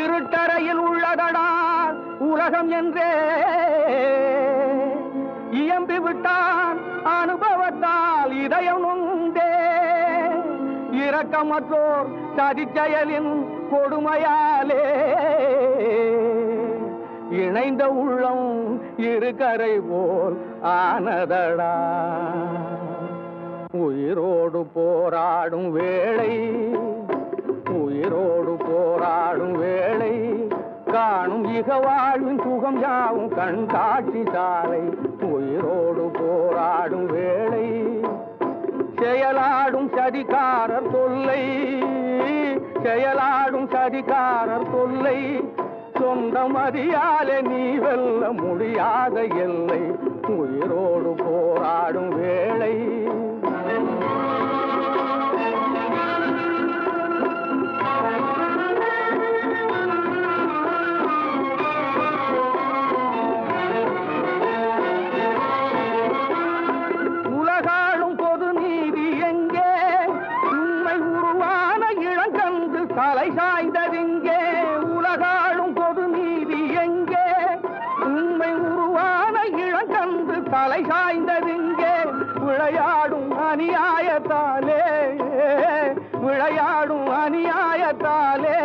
இருட்டறையில் உள்ளதடா உலகம் என்றே. இயம்பி விட்டான் அனுபவத்தால் இதயம் நொந்தே இரக்கமற்றோர் சதிச்செயலின் கொடுமையாலே. இணைந்த உள்ளம் இருக்கரை போல் ஆனதடா. உயிரோடு போராடும் வேளை காணும் இக வாழ்வின் சுகம் யாவும் கண் காட்சி சாலை. உயிரோடு போராடும் வேளை செயலாடும் சதிகாரர் தொல்லை. செயலாடும் சதிகாரர் தொல்லை. சொந்தம் அறியாலே நீ வெல்ல முடியாத எல்லை. உயிரோடு போரா தலை சாய்ந்ததிங்கே? உலகாளும் பொது நீதி எங்கே? உண்மை உருவான இளங்கன்று தலை சாய்ந்ததிங்கே? விளையாடும் அநியாயத்தாலே விளையாடும் அநியாயத்தாலே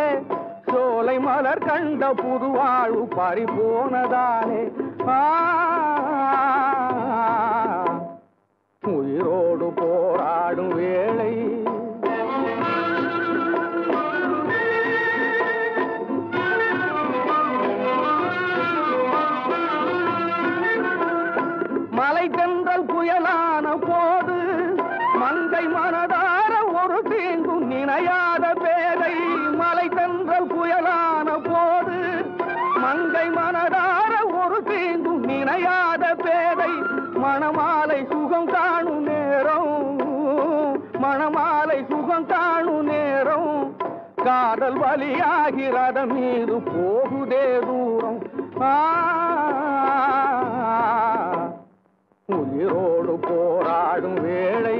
சோலை மலர் கண்ட புதுவாழ்வு பறி போனதாலே. ஆ மலை தென்றல் புயலான போது மங்கை மனதார ஒரு தீங்கும் நினையாத பேதை. மலை தென்றல் புயலான போது மங்கை மனதார ஒரு தீங்கும் நினையாத பேதை. மணமாலை சுகம் காணும் நேரம் மணமாலை சுகம் காணும் நேரம். காதல் வழியாகிறத மீது போகுதே தூரம். ஆ உயிரோடு போராடும் வேளை.